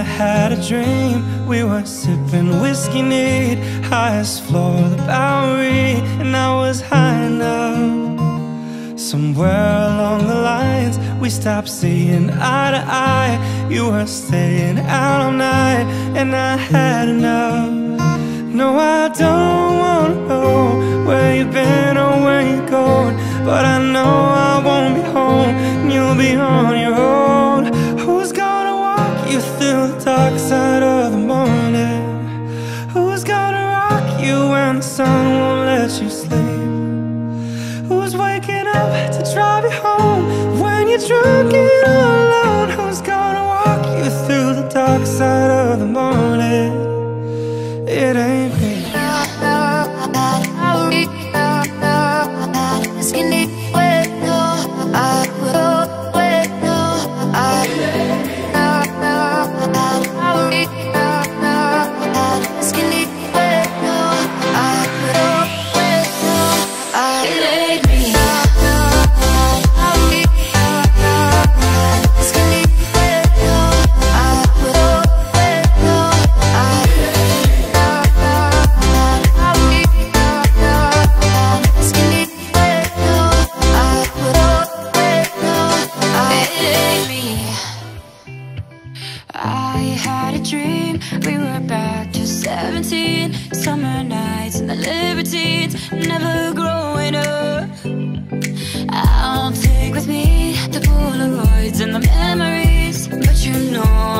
I had a dream. We were sipping whiskey neat, highest floor of the Bowery, and I was high enough. Somewhere along the lines, we stopped seeing eye to eye. You were staying out all night, and I had enough. No, I don't wanna know where you've been or where you're going, but I know I won't be home, and you'll be on your through the dark side of the morning? Who's gonna rock you when the sun won't let you sleep? Who's waking up to drive you home when you're drunk and never growing up. I'll take with me the Polaroids and the memories But you know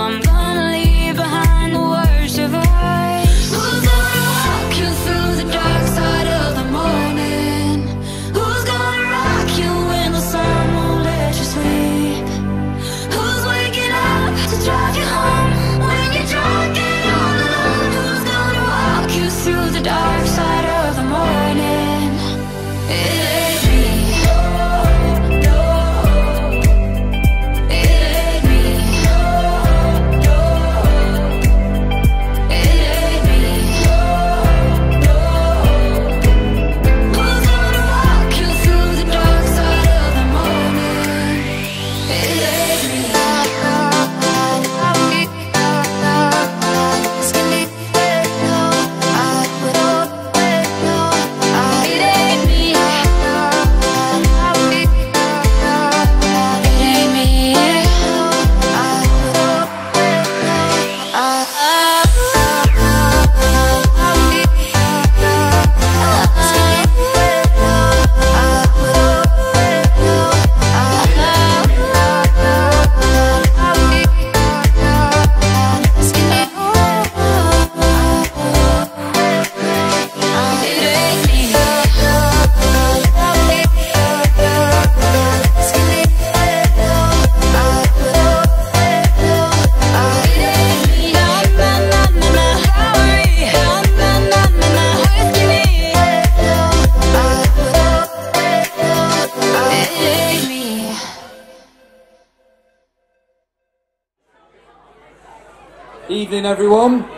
Evening, everyone.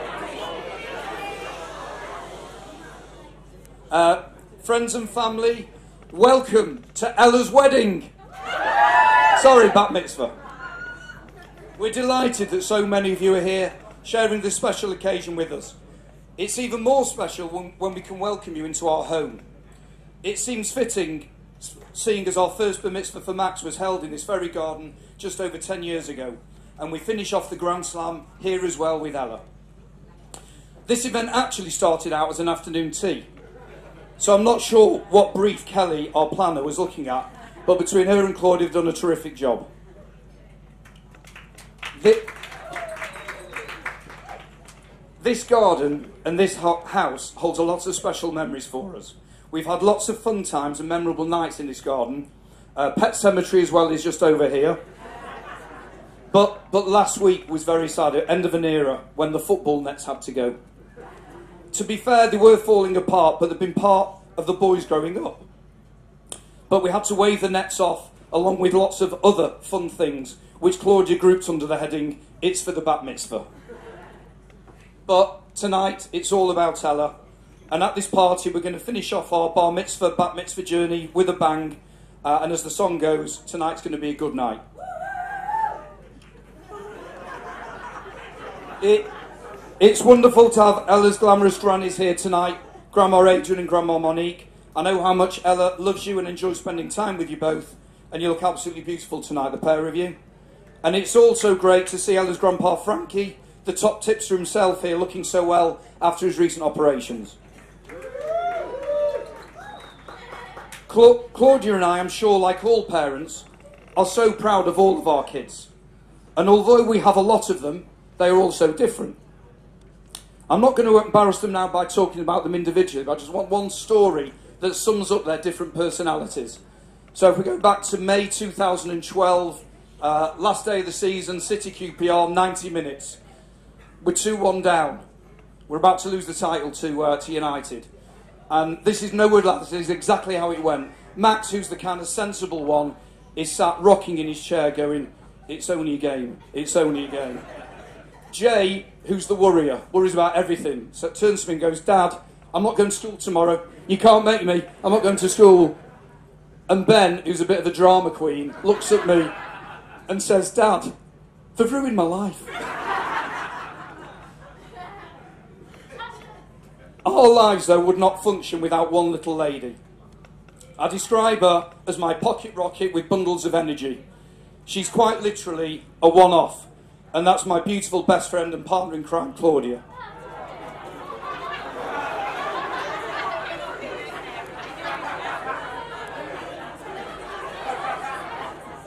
Uh, friends and family, welcome to Ella's wedding. Sorry, bat mitzvah. We're delighted that so many of you are here sharing this special occasion with us. It's even more special when, when we can welcome you into our home. It seems fitting, seeing as our first bar mitzvah for Max was held in this very garden just over 10 years ago, and we finish off the Grand Slam here as well with Ella. This event actually started out as an afternoon tea, so I'm not sure what brief Kelly, our planner, was looking at, but between her and Claudia have done a terrific job. Thi- This garden and this house holds a lot of special memories for us. We've had lots of fun times and memorable nights in this garden. Uh, Pet Cemetery as well is just over here. But, last week was very sad, end of an era when the football nets had to go. To be fair, they were falling apart, but they've been part of the boys growing up. But we had to wave the nets off, along with lots of other fun things, which Claudia grouped under the heading It's for the Bat Mitzvah. But tonight, it's all about Ella. And at this party, we're going to finish off our bar mitzvah, bat mitzvah journey with a bang. Uh, and as the song goes, tonight's going to be a good night. It, it's wonderful to have Ella's glamorous grannies here tonight, Grandma Adrian and Grandma Monique. I know how much Ella loves you and enjoys spending time with you both, and you look absolutely beautiful tonight, the pair of you. And it's also great to see Ella's grandpa Frankie, the top tipster himself here, looking so well after his recent operations. Cla- Claudia and I, I'm sure, like all parents, are so proud of all of our kids. And although we have a lot of them, they are all so different. I'm not going to embarrass them now by talking about them individually, but I just want one story that sums up their different personalities. So if we go back to May 2012, uh, last day of the season, City QPR, 90 minutes. We're 2 1 down. We're about to lose the title to, uh, to United. And this is no word this is exactly how it went. Max, who's the kind of sensible one, is sat rocking in his chair going, It's only a game, it's only a game. Jay, who's the worrier, worries about everything. So turns to me and goes, Dad, I'm not going to school tomorrow. You can't make me. I'm not going to school. And Ben, who's a bit of a drama queen, looks at me and says, Dad, they've ruined my life. Our lives, though, would not function without one little lady. I describe her as my pocket rocket with bundles of energy. She's quite literally a one off, and that's my beautiful best friend and partner in crime, Claudia.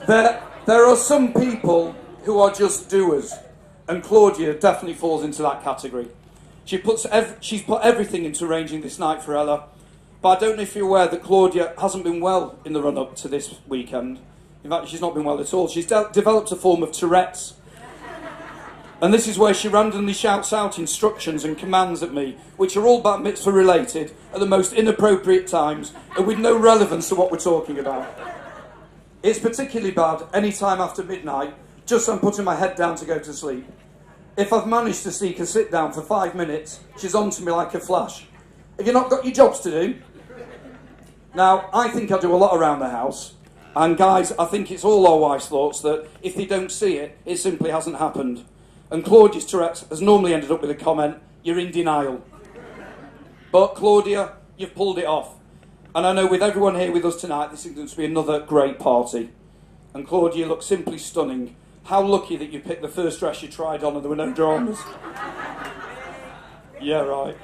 There, there are some people who are just doers, and Claudia definitely falls into that category. She puts ev- she's put everything into arranging this night for Ella, but I don't know if you're aware that Claudia hasn't been well in the run up to this weekend. In fact, she's not been well at all. She's de- developed a form of Tourette's. And this is where she randomly shouts out instructions and commands at me, which are all bat mitzvah related, at the most inappropriate times, and with no relevance to what we're talking about. It's particularly bad any time after midnight, just I'm putting my head down to go to sleep. If I've managed to sneak a sit down for five minutes, she's on to me like a flash. Have you not got your jobs to do? Now, I think I do a lot around the house. And guys, I think it's all our wives' thoughts that if they don't see it, it simply hasn't happened. And Claudia's Tourette's has normally ended up with a comment, you're in denial. But Claudia, you've pulled it off. And I know with everyone here with us tonight, this is going to be another great party. And Claudia looks simply stunning. How lucky that you picked the first dress you tried on and there were no dramas. yeah, right.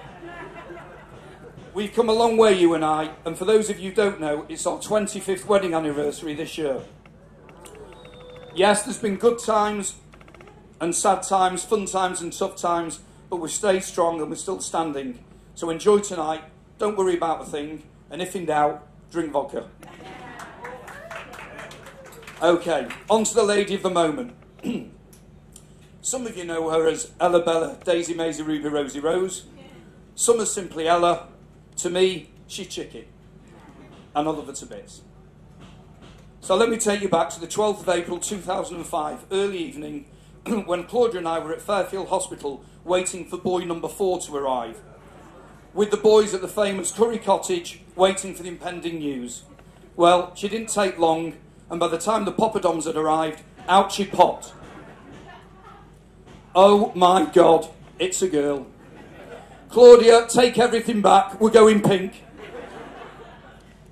We've come a long way, you and I, and for those of you who don't know, it's our 25th wedding anniversary this year. Yes, there's been good times and sad times, fun times and tough times, but we stay strong and we're still standing. So enjoy tonight, don't worry about a thing, and if in doubt, drink vodka. Okay, on to the lady of the moment. Some of you know her as Ella Bella, Daisy Maisie Ruby Rosie Rose. Some are simply Ella. To me, she's chicken. And I love her to bits. So let me take you back to the 12th of April 2005, early evening, when Claudia and I were at Fairfield Hospital waiting for boy number four to arrive. With the boys at the famous Curry Cottage waiting for the impending news. Well, she didn't take long, and by the time the poppadoms had arrived, out she popped. Oh my god, it's a girl. Claudia, take everything back, we're going pink.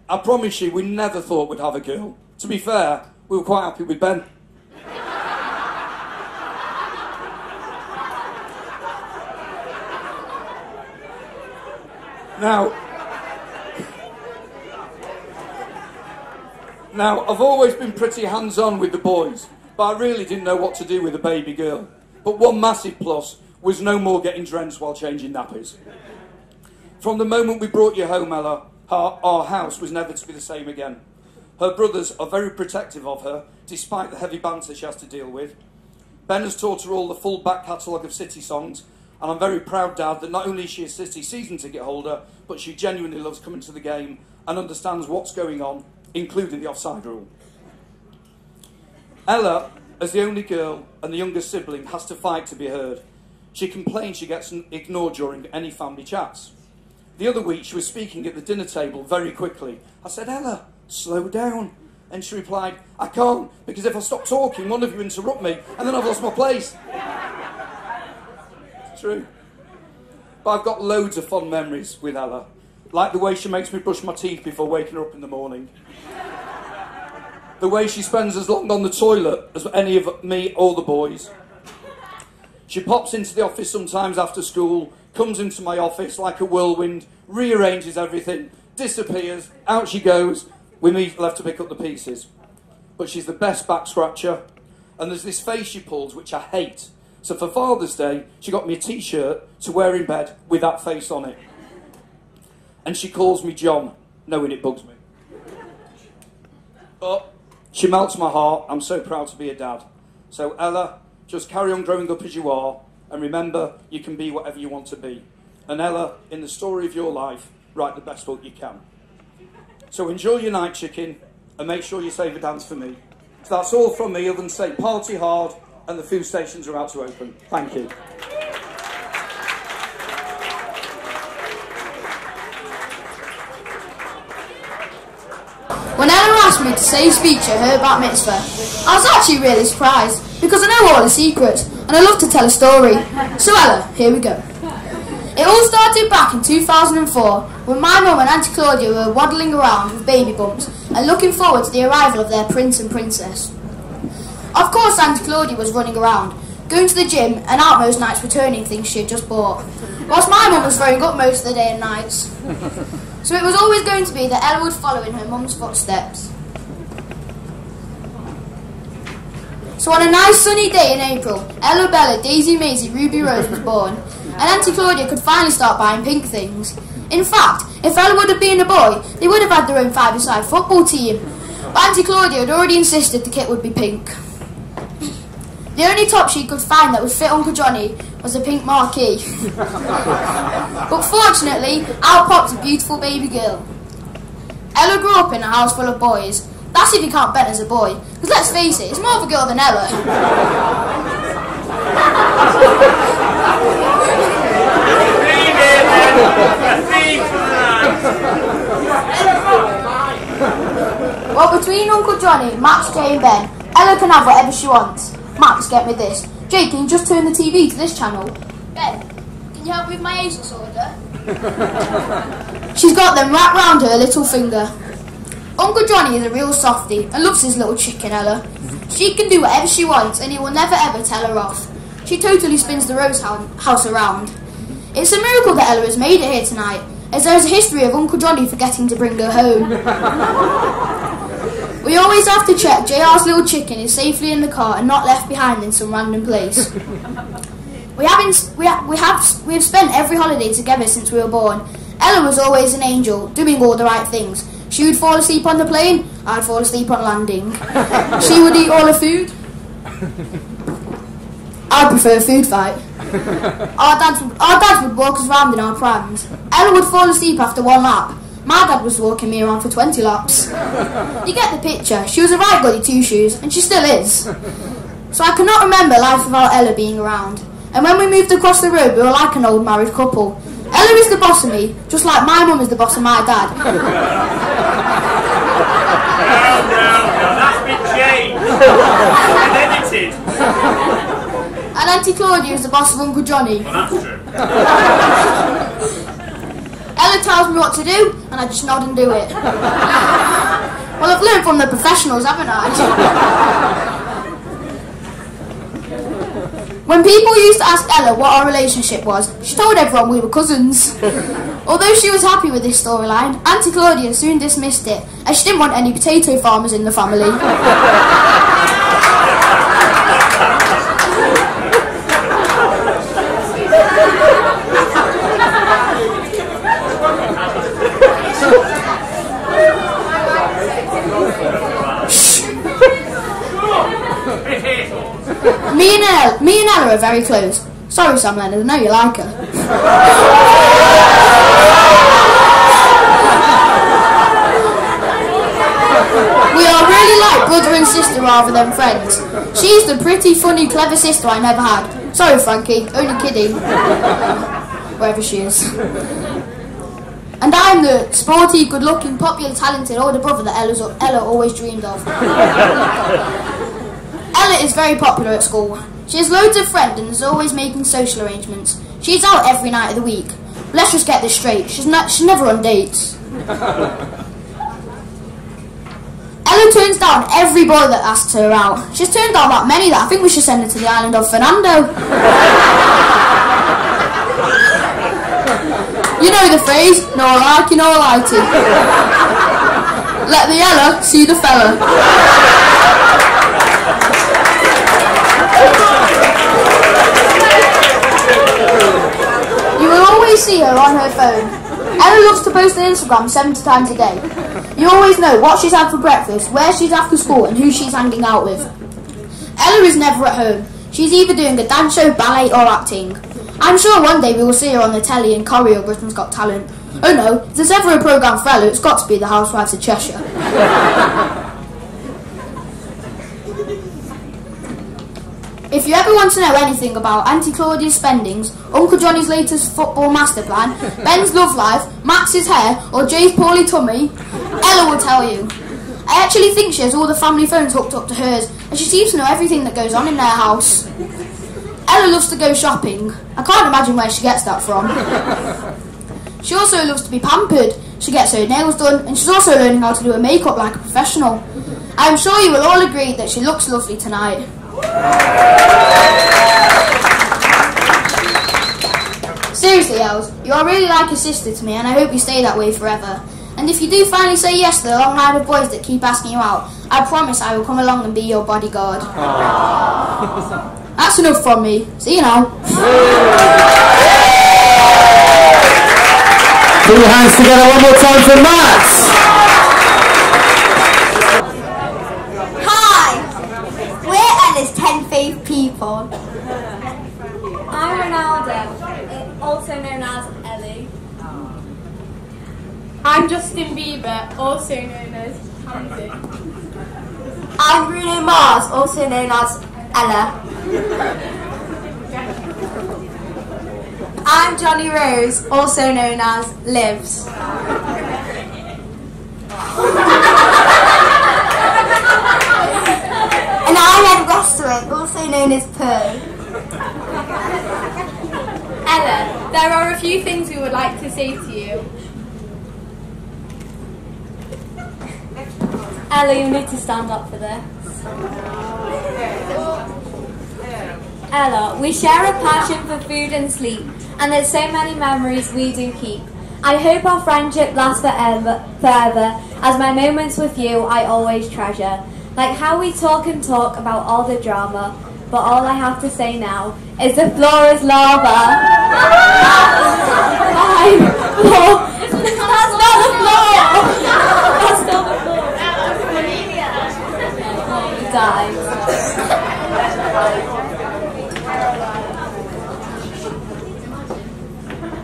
I promise you, we never thought we'd have a girl. To be fair, we were quite happy with Ben. Now, now I've always been pretty hands-on with the boys, but I really didn't know what to do with a baby girl. But one massive plus was no more getting drenched while changing nappies. From the moment we brought you home, Ella, our, our house was never to be the same again. Her brothers are very protective of her, despite the heavy banter she has to deal with. Ben has taught her all the full back catalogue of City songs, and I'm very proud, Dad, that not only is she a City season ticket holder, but she genuinely loves coming to the game and understands what's going on, including the offside rule. Ella, as the only girl and the youngest sibling, has to fight to be heard. She complains she gets ignored during any family chats. The other week, she was speaking at the dinner table very quickly. I said, Ella, slow down. And she replied, I can't, because if I stop talking, one of you interrupt me, and then I've lost my place. True. But I've got loads of fond memories with Ella. Like the way she makes me brush my teeth before waking her up in the morning. The way she spends as long on the toilet as any of me or the boys. She pops into the office sometimes after school, comes into my office like a whirlwind, rearranges everything, disappears, out she goes, with me left to pick up the pieces. But she's the best back scratcher, and there's this face she pulls which I hate. So for Father's Day, she got me a t shirt to wear in bed with that face on it. And she calls me John, knowing it bugs me. But she melts my heart. I'm so proud to be a dad. So, Ella, just carry on growing up as you are, and remember, you can be whatever you want to be. And Ella, in the story of your life, write the best book you can. So enjoy your night chicken, and make sure you save a dance for me. So that's all from me, other than say party hard, and the food stations are about to open. Thank you. When Ella asked me to say a speech at her bat mitzvah, I was actually really surprised because I know all the secrets and I love to tell a story. So Ella, here we go. It all started back in 2004 when my mum and Auntie Claudia were waddling around with baby bumps and looking forward to the arrival of their prince and princess. Of course, Auntie Claudia was running around, going to the gym and out most nights returning things she had just bought, whilst my mum was throwing up most of the day and nights. So it was always going to be that Ella would follow in her mum's footsteps. So on a nice sunny day in April, Ella Bella Daisy Maisie Ruby Rose was born, and Auntie Claudia could finally start buying pink things. In fact, if Ella would have been a boy, they would have had their own five-a-side football team. But Auntie Claudia had already insisted the kit would be pink. The only top she could find that would fit Uncle Johnny was a pink marquee. but fortunately, out popped a beautiful baby girl. Ella grew up in a house full of boys. That's if you count Ben as a boy. Because let's face it, he's more of a girl than Ella. Well, between Uncle Johnny, Max, Jay and Ben, Ella can have whatever she wants. Max, get me this. Jay, can you just turn the TV to this channel? Ben, can you help me with my ASOS order? She's got them wrapped round her little finger. Uncle Johnny is a real softie and loves his little chicken Ella. She can do whatever she wants and he will never ever tell her off. She totally spins the Rose house around. It's a miracle that Ella has made it here tonight, as there is a history of Uncle Johnny forgetting to bring her home. We always have to check JR's little chicken is safely in the car and not left behind in some random place. We have, ins- we, ha- we, have, we have spent every holiday together since we were born. Ella was always an angel, doing all the right things. She would fall asleep on the plane, I'd fall asleep on landing. she would eat all the food. I'd prefer a food fight. Our dads, would, our dads would walk us round in our prams. Ella would fall asleep after one lap. My dad was walking me around for 20 laps. You get the picture. She was a right goody two shoes, and she still is. So I cannot remember life without Ella being around. And when we moved across the road, we were like an old married couple. Ella is the boss of me, just like my mum is the boss of my dad. No, no, no, that's been changed. and edited. And Auntie Claudia is the boss of Uncle Johnny. Well, that's true. Ella tells me what to do, and I just nod and do it. well, I've learned from the professionals, haven't I? When people used to ask Ella what our relationship was, she told everyone we were cousins. Although she was happy with this storyline, Auntie Claudia soon dismissed it, as she didn't want any potato farmers in the family. Me and Ella, me and Ella are very close. Sorry, Sam Leonard, I know you like her. We are really like brother and sister rather than friends. She's the pretty, funny, clever sister I never had. Sorry, Frankie, only kidding. Wherever she is. And I'm the sporty, good-looking, popular, talented older brother that Ella's, Ella always dreamed of. Ella is very popular at school. She has loads of friends and is always making social arrangements. She's out every night of the week. Let's just get this straight. She's not. She's never on dates. Ella turns down every boy that asks her out. She's turned down that many that I think we should send her to the island of Fernando. you know the phrase, no like, no lighty. Let the Ella see the fella. Always see her on her phone. Ella loves to post on Instagram 70 times a day. You always know what she's had for breakfast, where she's after school, and who she's hanging out with. Ella is never at home. She's either doing a dance show, ballet, or acting. I'm sure one day we will see her on the telly in Corrie or Britain's Got Talent. Oh no, if there's ever a programme for Ella, it's got to be The Housewives of Cheshire. If you ever want to know anything about Auntie Claudia's spendings, Uncle Johnny's latest football master plan, Ben's love life, Max's hair, or Jay's poorly tummy, Ella will tell you. I actually think she has all the family phones hooked up to hers, and she seems to know everything that goes on in their house. Ella loves to go shopping. I can't imagine where she gets that from. She also loves to be pampered. She gets her nails done, and she's also learning how to do her makeup like a professional. I'm sure you will all agree that she looks lovely tonight. Seriously, Els, you are really like a sister to me, and I hope you stay that way forever. And if you do finally say yes to the long line of boys that keep asking you out, I promise I will come along and be your bodyguard. That's enough from me. See you now. Put your hands together one more time for Max. Hi! We're Ella's 10 people. I'm Ronaldo, also known as Ellie. I'm Justin Bieber, also known as Pansy. I'm Bruno Mars, also known as Ella. I'm Johnny Rose, also known as Lives. And Westwood, also known as Pearl. Ella, there are a few things we would like to say to you. Ella, you need to stand up for this. Ella, we share a passion for food and sleep, and there's so many memories we do keep. I hope our friendship lasts forever, forever, as my moments with you I always treasure. Like how we talk and talk about all the drama, but all I have to say now is the floor is lava. Floor! Floor.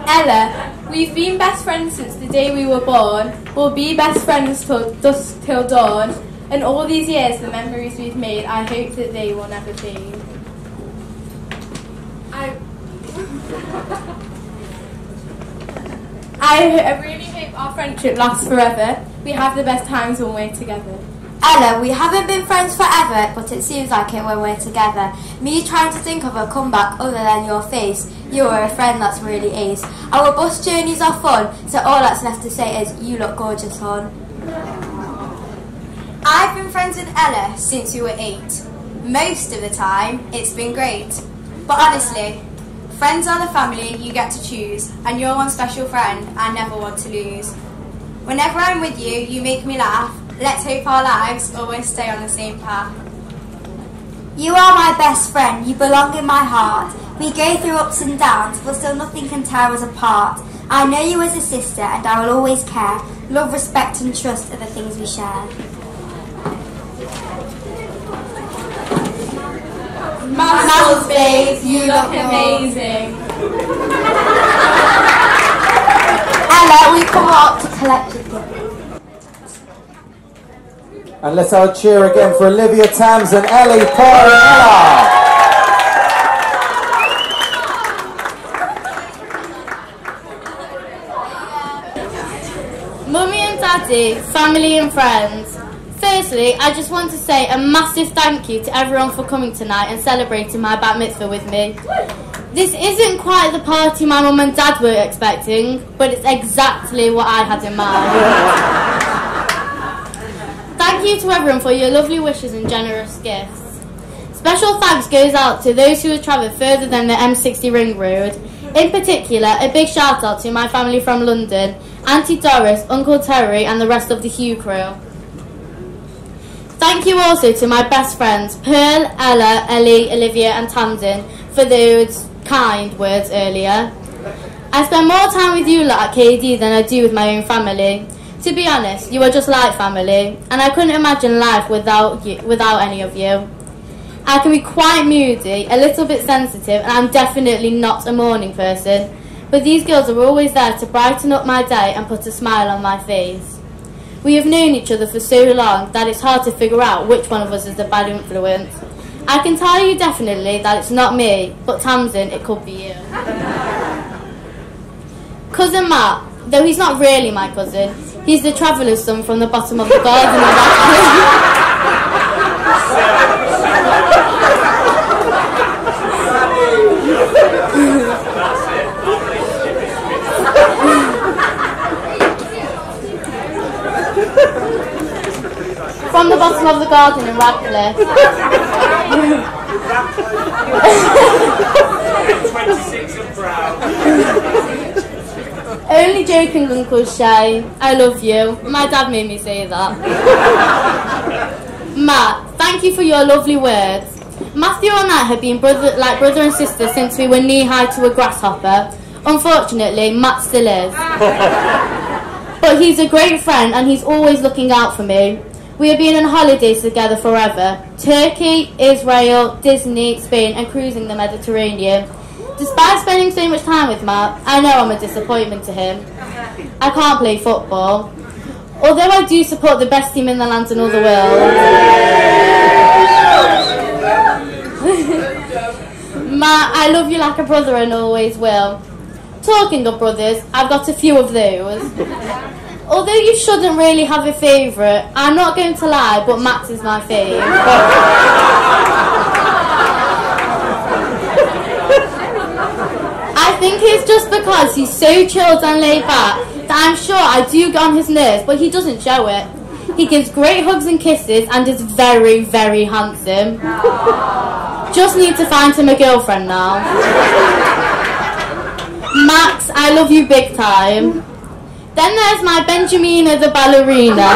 Ella, we've been best friends since the day we were born. We'll be best friends till dusk till dawn. And all these years, the memories we've made, I hope that they will never fade. I, I, I really hope our friendship lasts forever. We have the best times when we're together. Ella, we haven't been friends forever, but it seems like it when we're together. Me trying to think of a comeback other than your face. You are a friend that's really ace. Our bus journeys are fun, so all that's left to say is you look gorgeous, hon. Friends with Ella since we were eight. Most of the time, it's been great. But honestly, friends are the family you get to choose, and you're one special friend I never want to lose. Whenever I'm with you, you make me laugh. Let's hope our lives always stay on the same path. You are my best friend, you belong in my heart. We go through ups and downs, but still nothing can tear us apart. I know you as a sister, and I will always care. Love, respect, and trust are the things we share. Muscles, babe, you look amazing. Ella, we come up to collect your. And let's have a cheer again for Olivia Tams and Ellie Parr and Mummy and Daddy, family and friends. Firstly, I just want to say a massive thank you to everyone for coming tonight and celebrating my bat mitzvah with me. This isn't quite the party my mum and dad were expecting, but it's exactly what I had in mind. Thank you to everyone for your lovely wishes and generous gifts. Special thanks goes out to those who have travelled further than the M60 ring road. In particular, a big shout out to my family from London, Auntie Doris, Uncle Terry, and the rest of the Hugh crew. Thank you also to my best friends, Pearl, Ella, Ellie, Olivia, and Tamsin, for those kind words earlier. I spend more time with you lot at KD than I do with my own family. To be honest, you are just like family, and I couldn't imagine life without you, without any of you. I can be quite moody, a little bit sensitive, and I'm definitely not a morning person. But these girls are always there to brighten up my day and put a smile on my face. We have known each other for so long that it's hard to figure out which one of us is the bad influence. I can tell you definitely that it's not me, but Tamsin, it could be you. cousin Matt, though he's not really my cousin, he's the traveller's son from the bottom of the garden bottom of the garden in Radcliffe. 26 and proud. Only joking, Uncle Shay. I love you. My dad made me say that. Matt, thank you for your lovely words. Matthew and I have been brother, like brother and sister since we were knee high to a grasshopper. Unfortunately, Matt still is. but he's a great friend and he's always looking out for me. We have been on holidays together forever. Turkey, Israel, Disney, Spain and cruising the Mediterranean. Despite spending so much time with Matt, I know I'm a disappointment to him. I can't play football. Although I do support the best team in the land and all the world. Matt, I love you like a brother and always will. Talking of brothers, I've got a few of those. Although you shouldn't really have a favourite, I'm not going to lie, but Max is my favourite. I think it's just because he's so chilled and laid back that I'm sure I do get on his nerves, but he doesn't show it. He gives great hugs and kisses and is very, very handsome. Just need to find him a girlfriend now. Max, I love you big time. Then there's my Benjamin as a ballerina.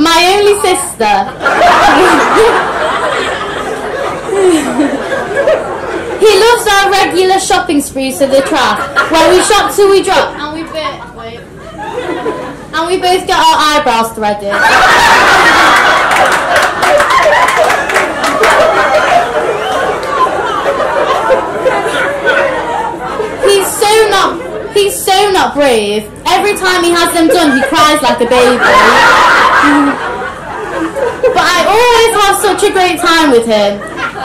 My only sister. he loves our regular shopping sprees to the trap, where we shop till we drop, and we both wait, and we both get our eyebrows threaded. He's so not. He's so not brave. Every time he has them done, he cries like a baby. but I always have such a great time with him.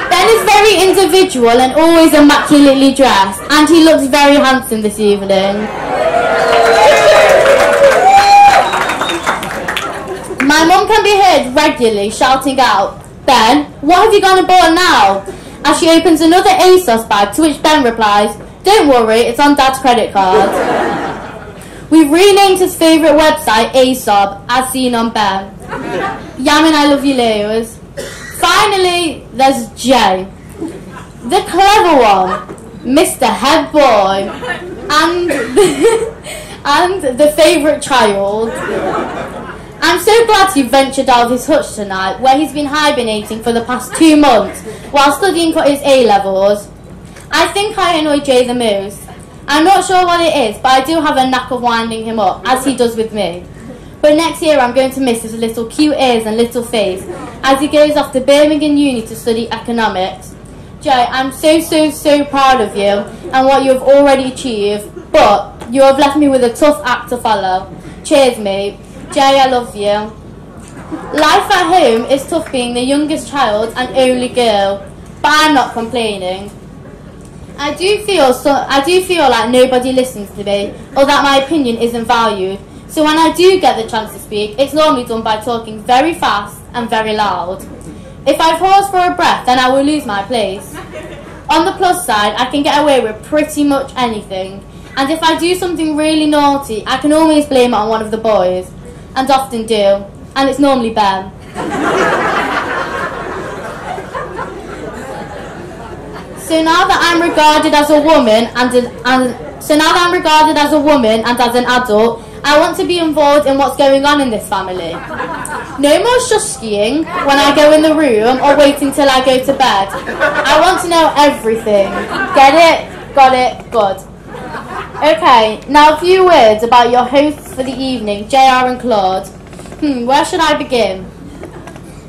Ben is very individual and always immaculately dressed, and he looks very handsome this evening. My mum can be heard regularly shouting out, Ben, what have you gone and bought now? As she opens another ASOS bag, to which Ben replies, Don't worry, it's on Dad's credit card. We've renamed his favourite website ASOB, as seen on Ben. Yamin, I love you loads. Finally, there's Jay. The clever one, Mr. Head Boy, and the, and the favourite child. I'm so glad he ventured out of his hutch tonight, where he's been hibernating for the past two months while studying for his A levels. I think I annoy Jay the most. I'm not sure what it is, but I do have a knack of winding him up, as he does with me. But next year I'm going to miss his little cute ears and little face as he goes off to Birmingham Uni to study economics. Jay, I'm so, so, so proud of you and what you have already achieved, but you have left me with a tough act to follow. Cheers, mate. Jay, I love you. Life at home is tough being the youngest child and only girl, but I'm not complaining. I do feel so. I do feel like nobody listens to me, or that my opinion isn't valued. So when I do get the chance to speak, it's normally done by talking very fast and very loud. If I pause for a breath, then I will lose my place. On the plus side, I can get away with pretty much anything. And if I do something really naughty, I can always blame it on one of the boys. And often do. And it's normally Ben. so now that I'm regarded as a woman and, an, and so now that I'm regarded as a woman and as an adult, I want to be involved in what's going on in this family. No more shushing when I go in the room or waiting till I go to bed. I want to know everything. Get it? Got it? Good. Okay, now a few words about your hosts for the evening, JR and Claude. Hmm, where should I begin?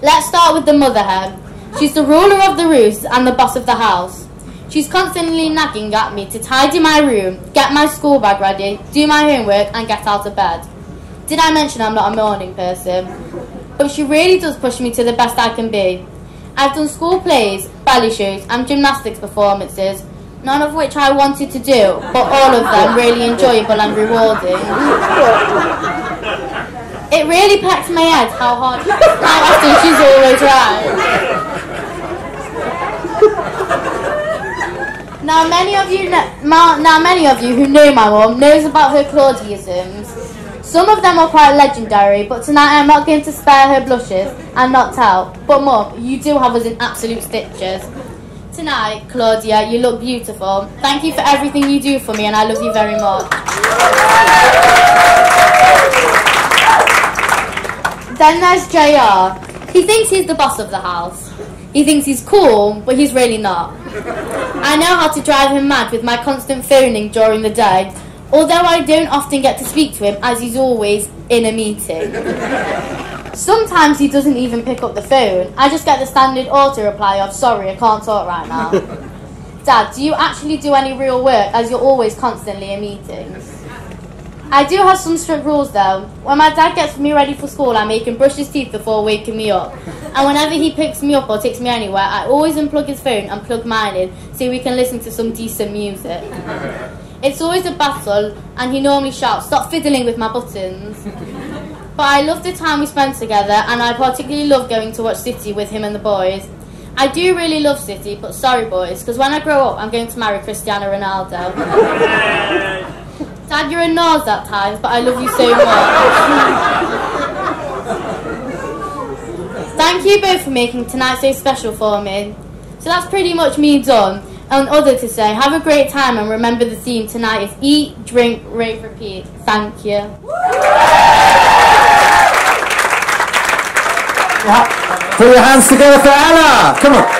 Let's start with the mother hen. She's the ruler of the roost and the boss of the house. She's constantly nagging at me to tidy my room, get my school bag ready, do my homework, and get out of bed. Did I mention I'm not a morning person? But she really does push me to the best I can be. I've done school plays, ballet shows, and gymnastics performances, none of which I wanted to do, but all of them really enjoyable and rewarding. It really packs my head how hard, how often she's always right. Now many of you, know, now many of you who know my mum knows about her Claudiisms. Some of them are quite legendary, but tonight I'm not going to spare her blushes and not tell. But mum, you do have us in absolute stitches. Tonight, Claudia, you look beautiful. Thank you for everything you do for me, and I love you very much. Then there's JR. He thinks he's the boss of the house. He thinks he's cool, but he's really not. I know how to drive him mad with my constant phoning during the day, although I don't often get to speak to him as he's always in a meeting. Sometimes he doesn't even pick up the phone. I just get the standard auto reply of, sorry, I can't talk right now. Dad, do you actually do any real work as you're always constantly in meetings? I do have some strict rules though. When my dad gets me ready for school, I make him brush his teeth before waking me up. And whenever he picks me up or takes me anywhere, I always unplug his phone and plug mine in so we can listen to some decent music. It's always a battle, and he normally shouts, Stop fiddling with my buttons. But I love the time we spend together, and I particularly love going to watch City with him and the boys. I do really love City, but sorry, boys, because when I grow up, I'm going to marry Cristiano Ronaldo. Dad, you're a nose at times, but I love you so much. Thank you both for making tonight so special for me. So that's pretty much me done. And other to say, have a great time and remember the theme tonight is eat, drink, rave, repeat. Thank you. Put your hands together for Ella. Come on.